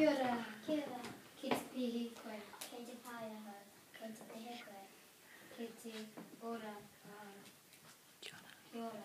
Kiora. Kiora. Kitpi koe. Kete paya. Kete pehekwe. Kiti ora. Kiora. Kiora.